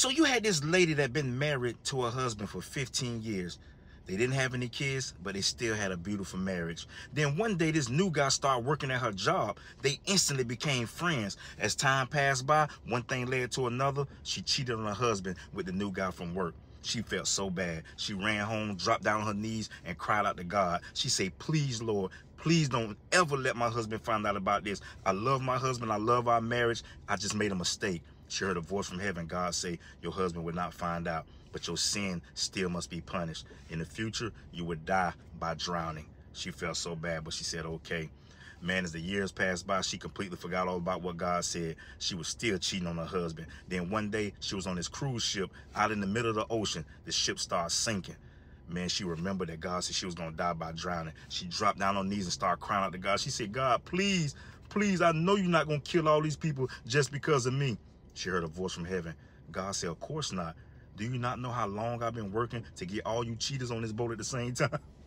So you had this lady that been married to her husband for 15 years. They didn't have any kids, but they still had a beautiful marriage. Then one day, this new guy started working at her job. They instantly became friends. As time passed by, one thing led to another. She cheated on her husband with the new guy from work. She felt so bad. She ran home, dropped down on her knees, and cried out to God. She said, Please, Lord, please don't ever let my husband find out about this. I love my husband. I love our marriage. I just made a mistake. She heard a voice from heaven. God say, Your husband will not find out, but your sin still must be punished. In the future, you would die by drowning. She felt so bad, but she said, Okay. Man, as the years passed by, she completely forgot all about what God said. She was still cheating on her husband. Then one day, she was on this cruise ship out in the middle of the ocean. The ship starts sinking. Man, she remembered that God said she was going to die by drowning. She dropped down on knees and started crying out to God. She said, God, please, please, I know you're not going to kill all these people just because of me. She heard a voice from heaven. God said, of course not. Do you not know how long I've been working to get all you cheaters on this boat at the same time?